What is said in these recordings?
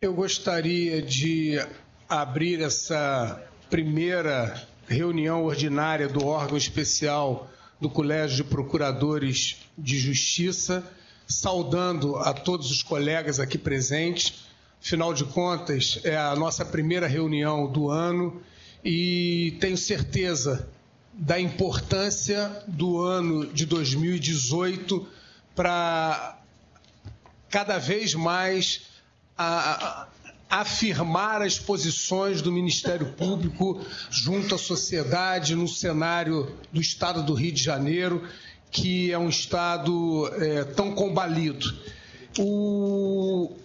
Eu gostaria de abrir essa primeira reunião ordinária do órgão especial do Colégio de Procuradores de Justiça, saudando a todos os colegas aqui presentes. Afinal de contas, é a nossa primeira reunião do ano e tenho certeza da importância do ano de 2018 para cada vez mais a, a, afirmar as posições do Ministério Público junto à sociedade no cenário do Estado do Rio de Janeiro, que é um Estado é, tão combalido. O,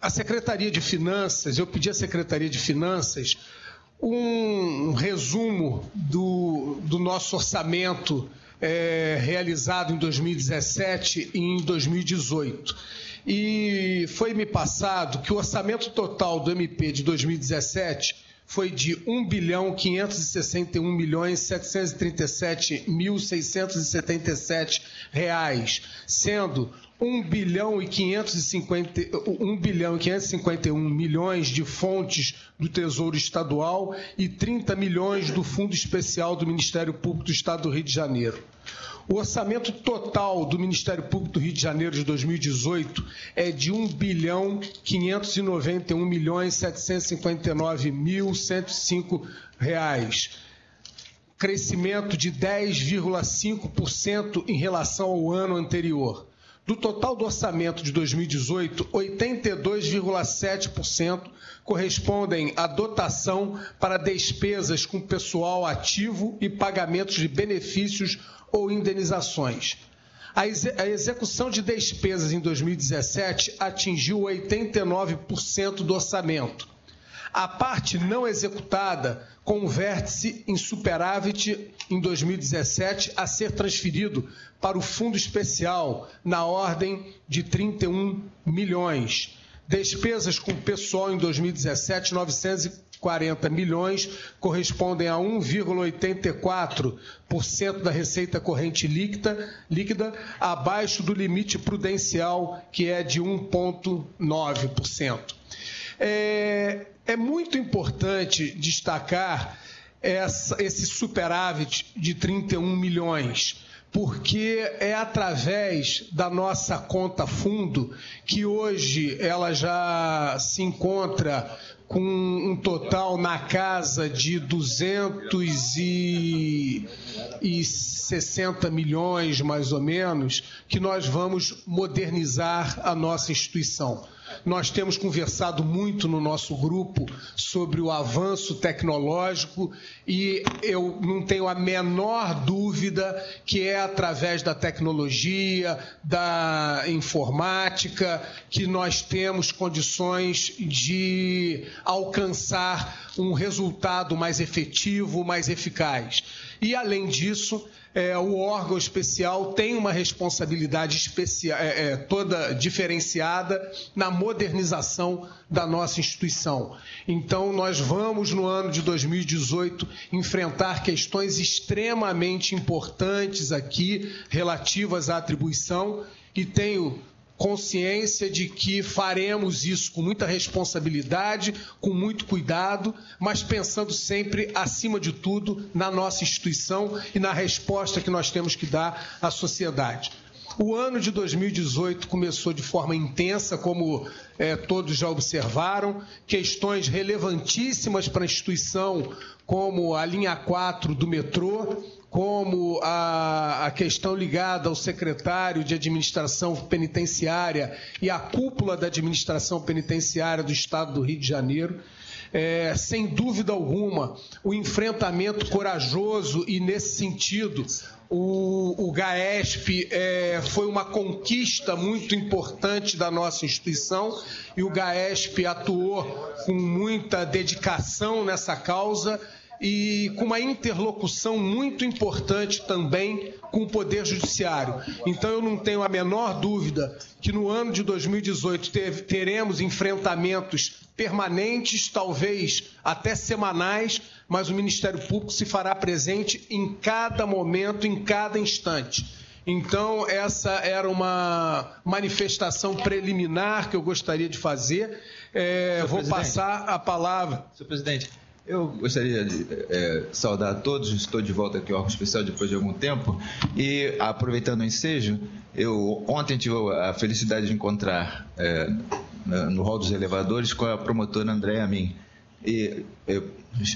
a Secretaria de Finanças, eu pedi à Secretaria de Finanças um resumo do, do nosso orçamento é, realizado em 2017 e em 2018. E foi me passado que o orçamento total do MP de 2017 foi de 1 bilhão 561 milhões 737 mil 677 reais, sendo 1 bilhão e 550, 1 bilhão e 551 milhões de fontes do Tesouro Estadual e 30 milhões do Fundo Especial do Ministério Público do Estado do Rio de Janeiro. O orçamento total do Ministério Público do Rio de Janeiro de 2018 é de 1 bilhão 591 milhões 759 mil 105 reais. Crescimento de 10,5% em relação ao ano anterior. Do total do orçamento de 2018, 82,7% correspondem à dotação para despesas com pessoal ativo e pagamentos de benefícios ou indenizações. A, execução de despesas em 2017 atingiu 89% do orçamento. A parte não executada converte-se em superávit em 2017 a ser transferido para o fundo especial na ordem de 31 milhões. Despesas com pessoal em 2017, 940 milhões, correspondem a 1,84% da receita corrente líquida, líquida, abaixo do limite prudencial, que é de 1,9%. É, é muito importante destacar essa, esse superávit de 31 milhões, porque é através da nossa conta fundo que hoje ela já se encontra com um total na casa de 260 milhões, mais ou menos, que nós vamos modernizar a nossa instituição. Nós temos conversado muito no nosso grupo sobre o avanço tecnológico e eu não tenho a menor dúvida que é através da tecnologia, da informática, que nós temos condições de alcançar um resultado mais efetivo, mais eficaz. E, além disso, é, o órgão especial tem uma responsabilidade especial, é, é, toda diferenciada na modernização da nossa instituição. Então, nós vamos, no ano de 2018, enfrentar questões extremamente importantes aqui, relativas à atribuição, e tenho consciência de que faremos isso com muita responsabilidade, com muito cuidado, mas pensando sempre, acima de tudo, na nossa instituição e na resposta que nós temos que dar à sociedade. O ano de 2018 começou de forma intensa, como é, todos já observaram, questões relevantíssimas para a instituição, como a linha 4 do metrô, como a, a, questão ligada ao secretário de administração penitenciária e à cúpula da administração penitenciária do Estado do Rio de Janeiro. É, sem dúvida alguma, o enfrentamento corajoso e, nesse sentido, o, o GAESP é, foi uma conquista muito importante da nossa instituição e o GAESP atuou com muita dedicação nessa causa e com uma interlocução muito importante também com o Poder Judiciário. Então, eu não tenho a menor dúvida que no ano de 2018 teremos enfrentamentos permanentes, talvez até semanais, mas o Ministério Público se fará presente em cada momento, em cada instante. Então, essa era uma manifestação preliminar que eu gostaria de fazer. É, vou presidente. passar a palavra. Senhor presidente, eu gostaria de é, saudar a todos. Estou de volta aqui ao órgão especial depois de algum tempo. E, aproveitando o ensejo, eu ontem tive a felicidade de encontrar é, no hall dos elevadores com a promotora Andréa Amin. E eu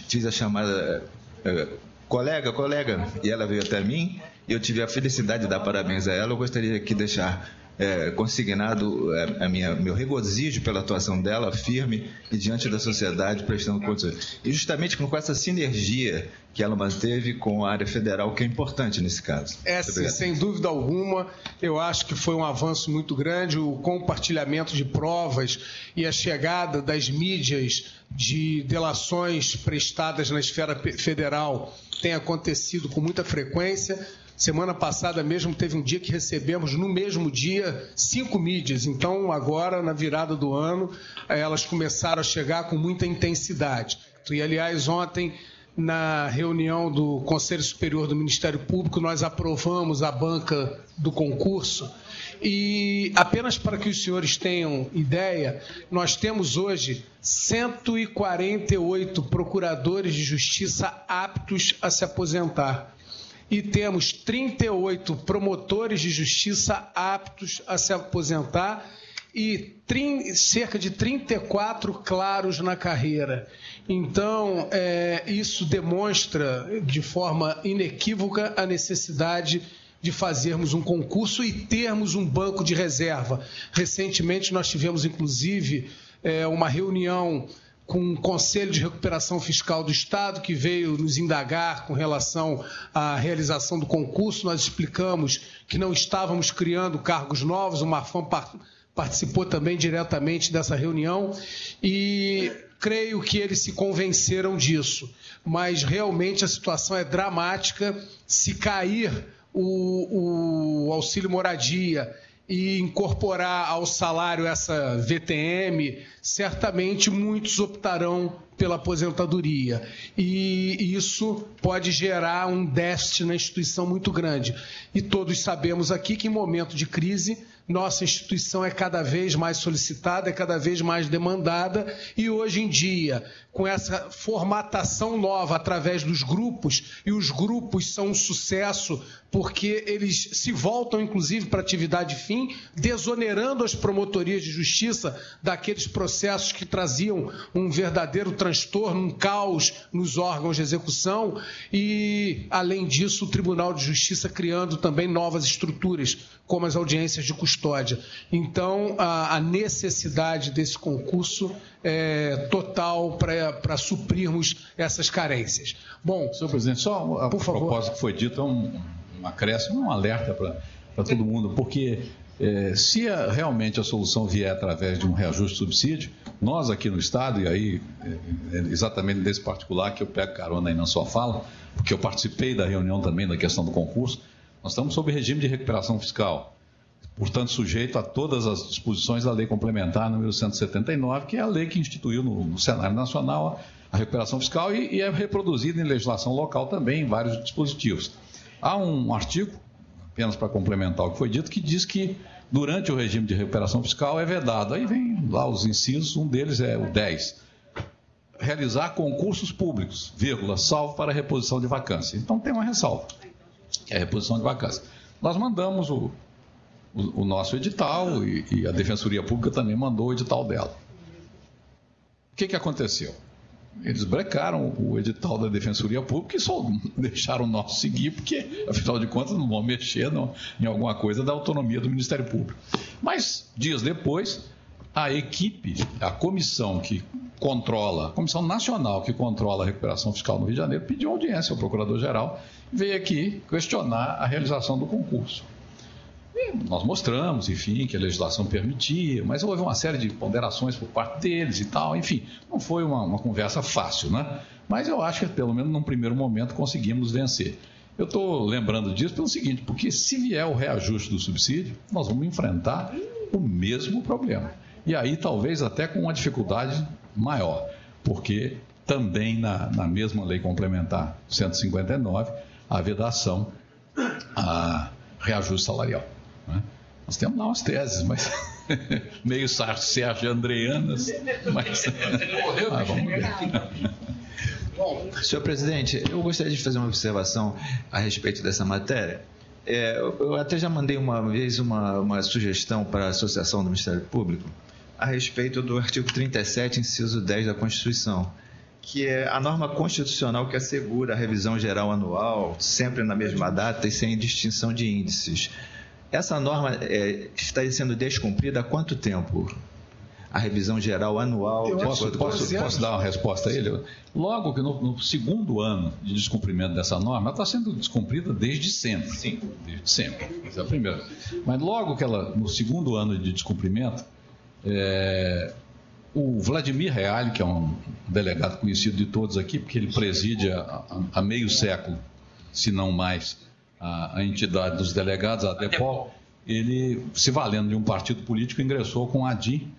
fiz a chamada é, colega, colega, e ela veio até mim. E eu tive a felicidade de dar parabéns a ela. Eu gostaria aqui deixar é, consignado é, a minha, meu regozijo pela atuação dela, firme e diante da sociedade, prestando contas. E justamente com essa sinergia que ela manteve com a área federal, que é importante nesse caso. É, sim, sem dúvida alguma. Eu acho que foi um avanço muito grande o compartilhamento de provas e a chegada das mídias de delações prestadas na esfera federal tem acontecido com muita frequência Semana passada mesmo teve um dia que recebemos no mesmo dia cinco mídias. Então, agora, na virada do ano, eh, elas começaram a chegar com muita intensidade. E, aliás, ontem, na reunião do Conselho Superior do Ministério Público, nós aprovamos a banca do concurso. E apenas para que os senhores tenham ideia, nós temos hoje 148 procuradores de justiça aptos a se aposentar e temos 38 promotores de justiça aptos a se aposentar e cerca de 34 claros na carreira. Então, é, isso demonstra de forma inequívoca a necessidade de fazermos um concurso e termos um banco de reserva. Recentemente, nós tivemos, inclusive, é, uma reunião com o Conselho de Recuperação Fiscal do Estado, que veio nos indagar com relação à realização do concurso. Nós explicamos que não estávamos criando cargos novos, o Marfam participou também diretamente dessa reunião e creio que eles se convenceram disso. Mas realmente a situação é dramática. Se cair o, o auxílio moradia e incorporar ao salário essa VTM, certamente muitos optarão pela aposentadoria. E isso pode gerar um déficit na instituição muito grande. E todos sabemos aqui que, em momento de crise, nossa instituição é cada vez mais solicitada, é cada vez mais demandada, e hoje em dia, com essa formatação nova através dos grupos, e os grupos são um sucesso porque eles se voltam, inclusive, para atividade fim, desonerando as promotorias de justiça daqueles processos que traziam um verdadeiro transtorno, um caos nos órgãos de execução, e, além disso, o Tribunal de Justiça criando também novas estruturas, como as audiências de custódia. Então, a, a necessidade desse concurso é total para suprirmos essas carências. Bom, senhor presidente, só a por propósito que foi dito, é um, um acréscimo, um alerta para todo mundo, porque é, se a, realmente a solução vier através de um reajuste de subsídio, nós aqui no Estado, e aí é, é exatamente nesse particular que eu pego carona aí na sua fala, porque eu participei da reunião também da questão do concurso, nós estamos sob regime de recuperação fiscal, portanto sujeito a todas as disposições da lei complementar número 179, que é a lei que instituiu no, no cenário nacional a recuperação fiscal e, e é reproduzida em legislação local também em vários dispositivos. Há um artigo, apenas para complementar o que foi dito, que diz que durante o regime de recuperação fiscal é vedado. Aí vem lá os incisos, um deles é o 10. Realizar concursos públicos, vírgula, salvo para reposição de vacância. Então tem uma ressalva, que é a reposição de vacância. Nós mandamos o, o, o nosso edital e, e, a Defensoria Pública também mandou o edital dela. O que, que aconteceu? Eles brecaram o edital da Defensoria Pública e só deixaram o nosso seguir, porque, afinal de contas, não vão mexer no, em alguma coisa da autonomia do Ministério Público. Mas, dias depois, a equipe, a comissão que controla, a Comissão Nacional que controla a recuperação fiscal no Rio de Janeiro, pediu audiência ao Procurador-Geral veio aqui questionar a realização do concurso. Nós mostramos, enfim, que a legislação permitia, mas houve uma série de ponderações por parte deles e tal. Enfim, não foi uma, uma conversa fácil, né? Mas eu acho que, pelo menos num primeiro momento, conseguimos vencer. Eu estou lembrando disso pelo seguinte, porque se vier o reajuste do subsídio, nós vamos enfrentar o mesmo problema. E aí talvez até com uma dificuldade maior, porque também na, na mesma lei complementar 159, a vedação a reajuste salarial. Né? Nós temos lá umas teses, mas meio Sérgio Andreanas, mas ah, vamos ver. Bom, senhor presidente, eu gostaria de fazer uma observação a respeito dessa matéria. É, eu até já mandei uma vez uma, uma sugestão para a Associação do Ministério Público a respeito do artigo 37, inciso 10 da Constituição, que é a norma constitucional que assegura a revisão geral anual, sempre na mesma data e sem distinção de índices. Essa norma é, está sendo descumprida há quanto tempo? a revisão geral anual. Eu posso, posso, posso, dar uma resposta a ele? Logo que no, no, segundo ano de descumprimento dessa norma, ela está sendo descumprida desde sempre. Sim. Desde sempre. Essa é a primeira. Mas logo que ela, no segundo ano de descumprimento, é, o Vladimir Reale, que é um delegado conhecido de todos aqui, porque ele preside há meio século, se não mais, a, a entidade dos delegados, a DEPOL, ele, se valendo de um partido político, ingressou com a DIN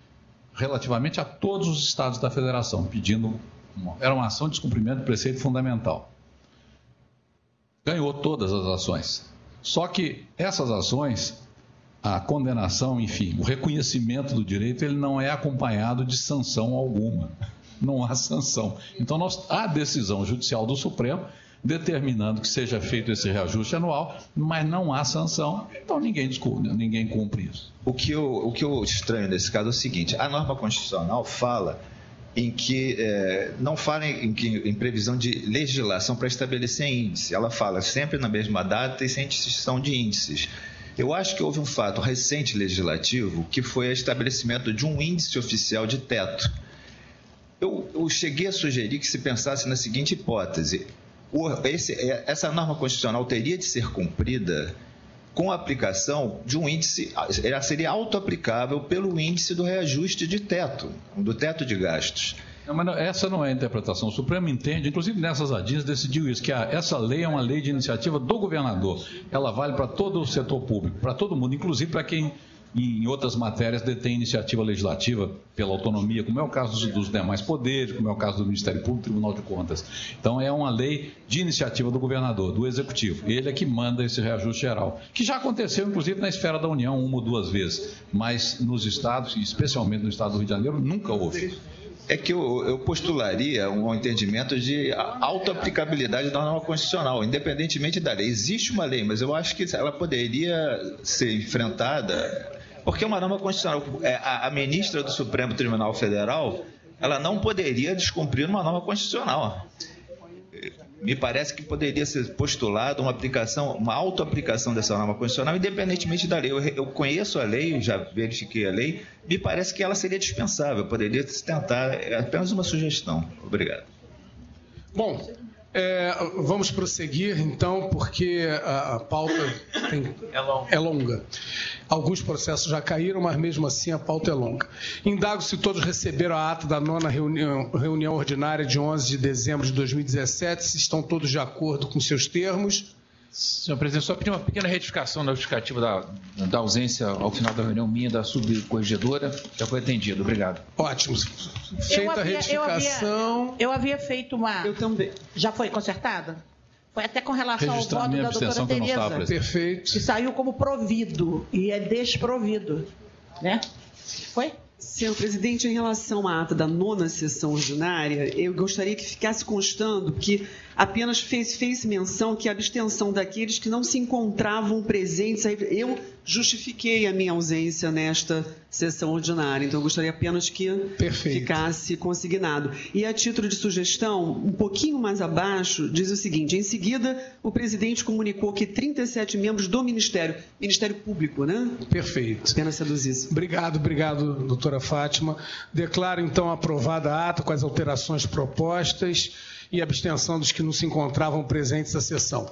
relativamente a todos os estados da federação, pedindo. Uma, era uma ação de descumprimento do preceito fundamental. Ganhou todas as ações. Só que essas ações, a condenação, enfim, o reconhecimento do direito, ele não é acompanhado de sanção alguma. Não há sanção. Então, nós, a decisão judicial do Supremo determinando que seja feito esse reajuste anual, mas não há sanção, então ninguém discute, ninguém cumpre isso. O que eu, o que eu estranho nesse caso é o seguinte: a norma constitucional fala em que é, não fala em, em, em, previsão de legislação para estabelecer índice. Ela fala sempre na mesma data e sem distinção de índices. Eu acho que houve um fato recente legislativo que foi o estabelecimento de um índice oficial de teto. Eu, eu cheguei a sugerir que se pensasse na seguinte hipótese: o, esse, é, essa norma constitucional teria de ser cumprida com a aplicação de um índice, ela seria auto-aplicável pelo índice do reajuste de teto, do teto de gastos. Não, mas não, essa não é a interpretação. O Supremo entende, inclusive nessas adinhas, decidiu isso, que a, essa lei é uma lei de iniciativa do governador. Ela vale para todo o setor público, para todo mundo, inclusive para quem em outras matérias detém iniciativa legislativa pela autonomia, como é o caso dos, demais poderes, como é o caso do Ministério Público, Tribunal de Contas. Então é uma lei de iniciativa do governador, do executivo. Ele é que manda esse reajuste geral, que já aconteceu inclusive na esfera da União uma ou duas vezes, mas nos estados, especialmente no estado do Rio de Janeiro, nunca houve é que eu, eu, postularia um entendimento de auto-aplicabilidade da norma constitucional, independentemente da lei. Existe uma lei, mas eu acho que ela poderia ser enfrentada porque uma norma constitucional, é, a, ministra do Supremo Tribunal Federal, ela não poderia descumprir uma norma constitucional. Me parece que poderia ser postulado uma aplicação, uma autoaplicação dessa norma constitucional, independentemente da lei. Eu, eu conheço a lei, já verifiquei a lei, me parece que ela seria dispensável, poderia se tentar, é apenas uma sugestão. Obrigado. Bom, é, vamos prosseguir, então, porque a, a pauta tem, é, longa. é, longa. Alguns processos já caíram, mas mesmo assim a pauta é longa. Indago se todos receberam a ata da nona reunião, reunião ordinária de 11 de dezembro de 2017, se estão todos de acordo com seus termos. Senhor presidente, só pedir uma pequena retificação na justificativa da, da ausência ao final da reunião minha da subcorregedora. Já foi atendido. Obrigado. Ótimo. Feita havia, a retificação. Eu havia, eu havia, feito uma. Eu também. Já foi consertada? Foi até com relação ao voto da doutora Tereza. Perfeito. Que saiu como provido e é desprovido. Né? Foi? Senhor presidente, em relação à ata da nona sessão ordinária, eu gostaria que ficasse constando que apenas fez, fez menção que a abstenção daqueles que não se encontravam presentes. Eu justifiquei a minha ausência nesta sessão ordinária, então eu gostaria apenas que Perfeito. ficasse consignado. E a título de sugestão, um pouquinho mais abaixo, diz o seguinte: em seguida, o presidente comunicou que 37 membros do Ministério, Ministério Público, né? Perfeito. Apenas seduzir isso. Obrigado, obrigado, doutora Fátima. Declaro então aprovada a ata com as alterações propostas e abstenção dos que não se encontravam presentes à sessão.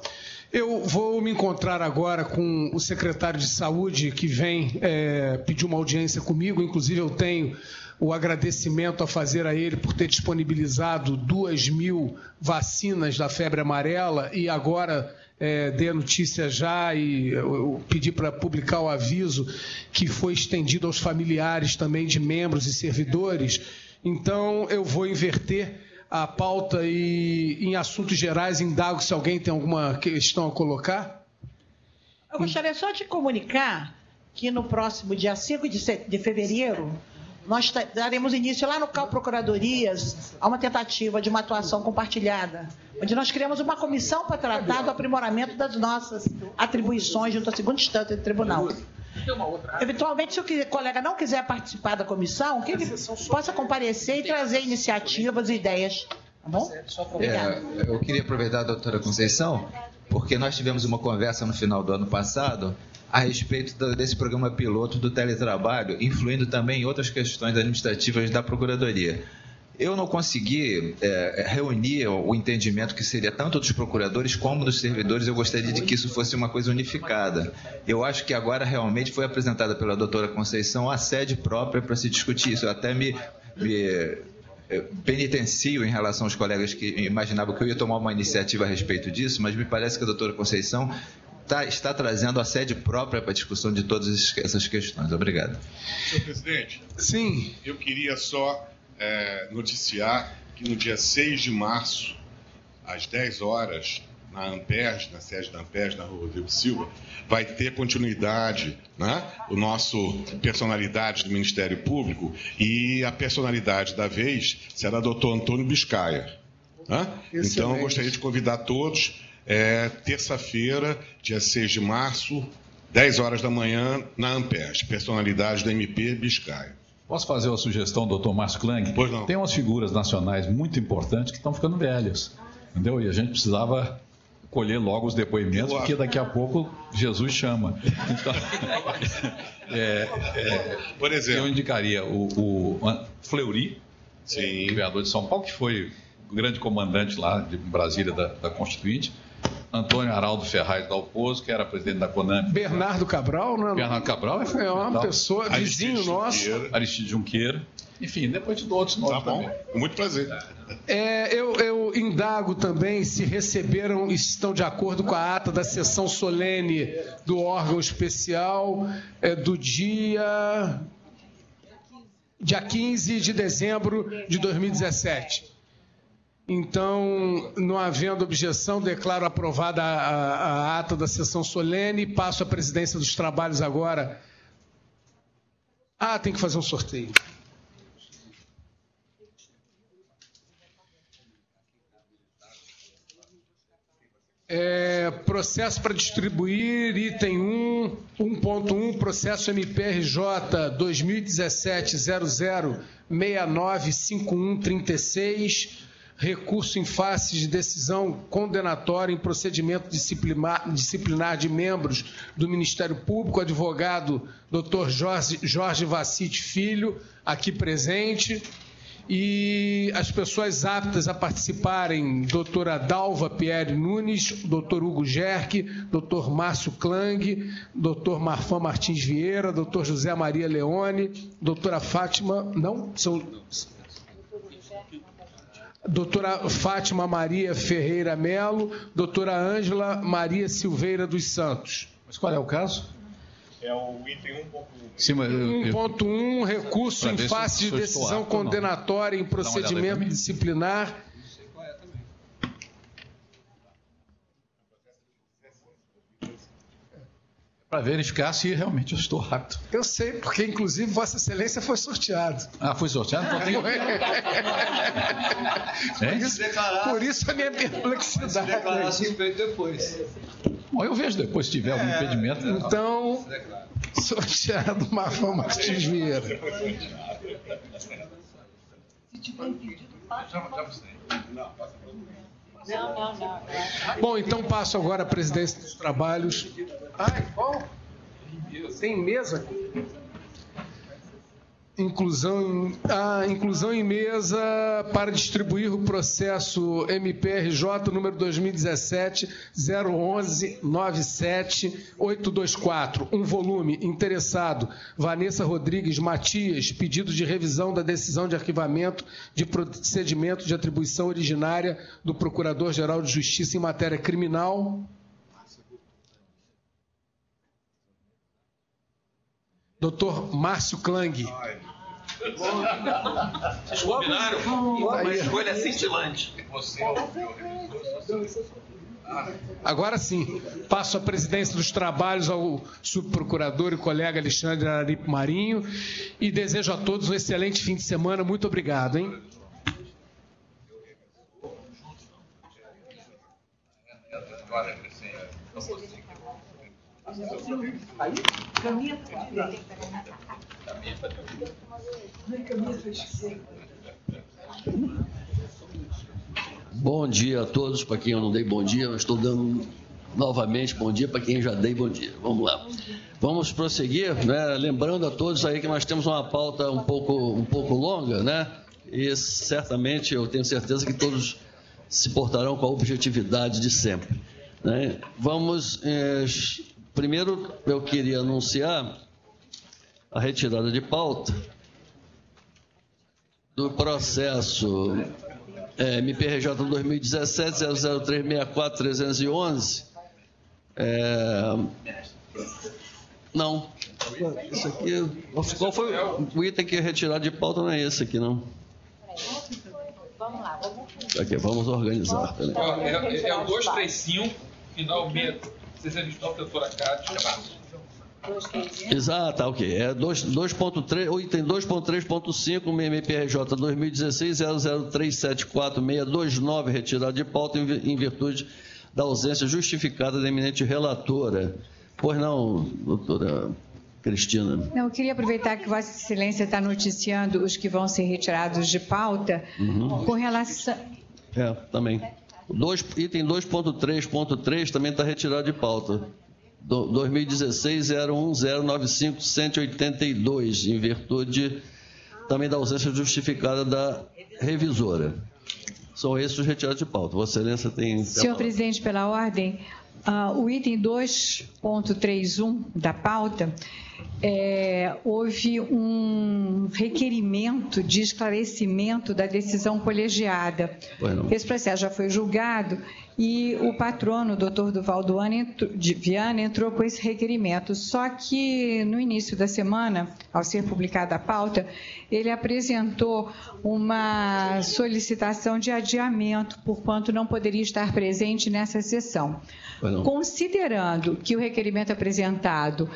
Eu vou me encontrar agora com o secretário de Saúde que vem é, pedir uma audiência comigo. Inclusive, eu tenho o agradecimento a fazer a ele por ter disponibilizado duas mil vacinas da febre amarela e agora é, dei a notícia já e eu pedi para publicar o aviso que foi estendido aos familiares também de membros e servidores. Então, eu vou inverter a pauta e em assuntos gerais indago se alguém tem alguma questão a colocar. Eu gostaria só de comunicar que no próximo dia 5 de fevereiro, nós daremos início lá no CAL Procuradorias a uma tentativa de uma atuação compartilhada, onde nós criamos uma comissão para tratar do aprimoramento das nossas atribuições junto à segunda instância do tribunal. Eventualmente, se o colega não quiser participar da comissão, que ele possa comparecer e trazer iniciativas e ideias. Tá bom? É, eu queria aproveitar a doutora Conceição, porque nós tivemos uma conversa no final do ano passado a respeito desse programa piloto do teletrabalho, influindo também em outras questões administrativas da Procuradoria. Eu não consegui é, reunir o entendimento que seria tanto dos procuradores como dos servidores. Eu gostaria de que isso fosse uma coisa unificada. Eu acho que agora realmente foi apresentada pela doutora Conceição a sede própria para se discutir isso. Eu até me, me é, penitencio em relação aos colegas que imaginavam que eu ia tomar uma iniciativa a respeito disso, mas me parece que a doutora Conceição tá, está trazendo a sede própria para a discussão de todas essas questões. Obrigado. Senhor presidente. Sim. Eu queria só é, noticiar que no dia 6 de março, às 10 horas, na Ampers, na sede da Ampers, na rua Rodrigo Silva, vai ter continuidade, né? O nosso personalidade do Ministério Público e a personalidade da vez será o doutor Antônio Biscaia. Né? Então, eu gostaria de convidar todos é terça-feira, dia 6 de março, 10 horas da manhã, na Ampers, personalidade da MP Biscaia. Posso fazer uma sugestão, doutor Márcio Klang? Pois não. Tem umas figuras nacionais muito importantes que estão ficando velhas, entendeu? E a gente precisava colher logo os depoimentos, porque daqui a pouco Jesus chama. Então, é, é, Por exemplo, eu indicaria o, o Fleury, Sim. governador de São Paulo, que foi grande comandante lá de Brasília da, da Constituinte, Antônio Araldo Ferraz Dalpozo, que era presidente da Conam. Bernardo Cabral, não é? Bernardo Cabral é, é uma pessoa, vizinho nosso. Aristide Junqueira. Enfim, depois de outros nomes tá bom. também. Muito prazer. É, eu, eu, indago também se receberam e estão de acordo com a ata da sessão solene do órgão especial é, do dia, dia 15 de dezembro de 2017. Então, não havendo objeção, declaro aprovada a, a, a ata da sessão solene e passo a presidência dos trabalhos agora. Ah, tem que fazer um sorteio. É, processo para distribuir, item 1, 1.1, processo MPRJ 2017 00695136 recurso em face de decisão condenatória em procedimento disciplinar, de membros do Ministério Público, advogado Dr. Jorge, Jorge Vacite Filho, aqui presente, e as pessoas aptas a participarem, doutora Dalva Pierre Nunes, doutor Hugo Gerck, doutor Márcio Klang, doutor Marfan Martins Vieira, doutor José Maria Leone, doutora Fátima, não, são doutora Fátima Maria Ferreira Melo, doutora Ângela Maria Silveira dos Santos. Mas qual é o caso? É o item 1.1. 1.1, recurso em face de decisão condenatória em procedimento disciplinar para verificar se realmente eu estou apto. Eu sei, porque inclusive Vossa Excelência foi sorteado. Ah, foi sorteado? Então tem... por, isso, por isso a minha perplexidade. Se declarar suspeito depois. Bom, eu vejo depois se tiver algum é, impedimento. Então, sorteado Marfão Martins Vieira. Se tiver impedido, passa. Não, passa Bom, então passo agora a presidência dos trabalhos. Ai, qual? Tem mesa? Inclusão em, ah, inclusão em mesa para distribuir o processo MPRJ número 2017 011 97 824. Um volume. Interessado. Vanessa Rodrigues Matias. Pedido de revisão da decisão de arquivamento de procedimento de atribuição originária do Procurador-Geral de Justiça em matéria criminal. Doutor Márcio Klang. Vocês combinaram? Uma escolha cintilante. Agora sim, passo a presidência dos trabalhos ao subprocurador e colega Alexandre Araripe Marinho e desejo a todos um excelente fim de semana. Muito obrigado, hein? Bom dia a todos, para quem eu não dei bom dia, eu estou dando novamente bom dia para quem já dei bom dia. Vamos lá. Vamos prosseguir, né? lembrando a todos aí que nós temos uma pauta um pouco, um pouco longa, né? E certamente eu tenho certeza que todos se portarão com a objetividade de sempre. Né? Vamos. Eh, primeiro, eu queria anunciar a retirada de pauta do processo é, MPRJ 2017 00364 311. É, não. Isso aqui. Qual foi o item que é retirado de pauta? Não é esse aqui, não. Vamos lá, vamos. Aqui, vamos organizar. É, é, é o 235, final 629, doutora Cátia. Exato, tá, ok. É 2.3, o item 2.3.5, MPRJ 2016 00374 retirado de pauta em virtude da ausência justificada da eminente relatora. Pois não, doutora Cristina. Não, eu queria aproveitar que Vossa Excelência está noticiando os que vão ser retirados de pauta uhum. com relação. É, também. Dois, item 2.3.3 também está retirado de pauta. 2016 01095 182, em virtude também da ausência justificada da revisora. São esses os retirados de pauta. Vossa Excelência tem. Senhor presidente, pela ordem, uh, o item 2.31 da pauta é, houve um requerimento de esclarecimento da decisão colegiada. Bueno. Esse processo já foi julgado e o patrono, o doutor Duvaldo Viana, entrou com esse requerimento. Só que no início da semana, ao ser publicada a pauta, ele apresentou uma solicitação de adiamento, por quanto não poderia estar presente nessa sessão. Considerando que o requerimento apresentado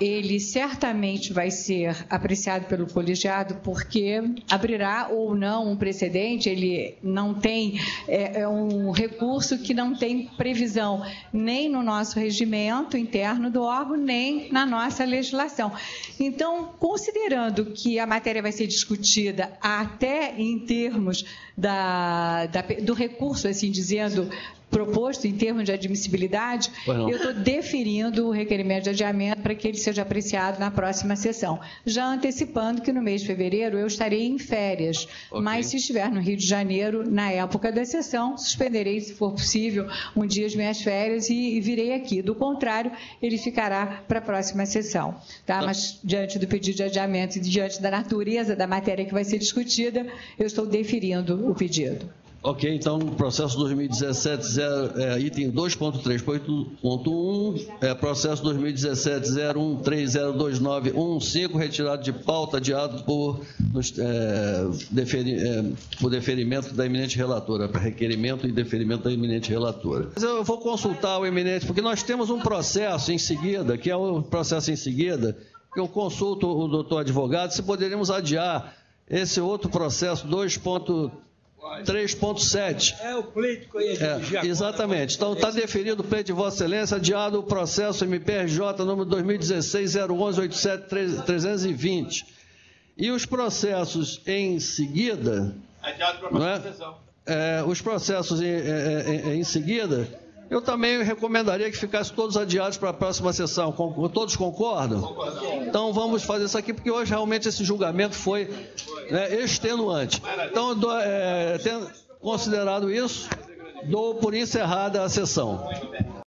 ele certamente vai ser apreciado pelo colegiado porque abrirá ou não um precedente, ele não tem, é, é, um recurso que não tem previsão nem no nosso regimento interno do órgão, nem na nossa legislação. Então, considerando que a matéria vai ser discutida até em termos da, da, do recurso, assim dizendo, proposto em termos de admissibilidade, eu estou deferindo o requerimento de adiamento para que ele seja apreciado na próxima sessão. Já antecipando que no mês de fevereiro eu estarei em férias, okay. mas se estiver no Rio de Janeiro, na época da sessão, suspenderei, se for possível, um dia as minhas férias e, e virei aqui. Do contrário, ele ficará para a próxima sessão. Tá? tá? Mas diante do pedido de adiamento e diante da natureza da matéria que vai ser discutida, eu estou deferindo o pedido. Ok, então processo 2017, zero, é, item 2.3.1, é, processo 2017 013029115, retirado de pauta, adiado por, é, deferi, é, por deferimento da eminente relatora, requerimento e deferimento da eminente relatora. Mas eu vou consultar o eminente, porque nós temos um processo em seguida, que é o processo em seguida, que eu consulto o doutor advogado, se poderíamos adiar esse outro processo 2.3. 3.7. É o pleito que eu ia é, Exatamente. Então está deferido o pleito de Vossa Excelência, adiado o processo MPRJ número 2016 011 87 320. E os processos em seguida. Adiado para a próxima é? sessão. É, os processos em, em, em seguida eu também recomendaria que ficassem todos adiados para a próxima sessão. Todos concordam? Então vamos fazer isso aqui, porque hoje realmente esse julgamento foi né, extenuante. Então, é, tendo considerado isso, dou por encerrada a sessão.